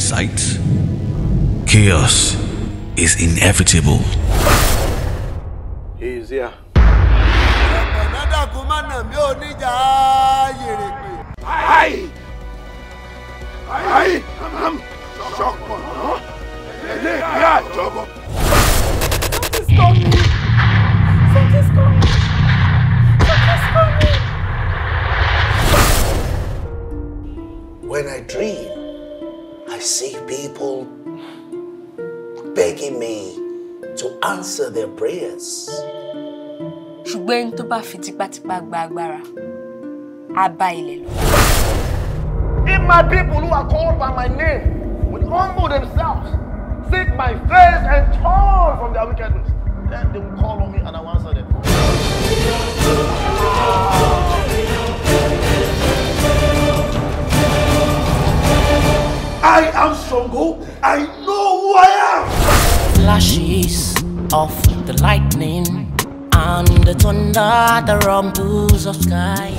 sight, chaos is inevitable. He's here. ọ̀nàdàkùn má nà mí ò níjà yèrè pé. Aye! Aye! I'm shocked. Ele ìyá àjọbọ. Something's coming. Something's coming. Something's coming. When I dream, I see people begging me to answer their prayers. ṣùgbọ́n ẹni tó bá fi tipátipá gba agbára á bá ilẹ̀ lọ. If my people who are called by my name would humble themselves, seek my face, and turn from their wickedness, then they will call on me and I will answer them. I am Sango. I know who I am. flashes of the lightning and the thunder, the rumbles of sky.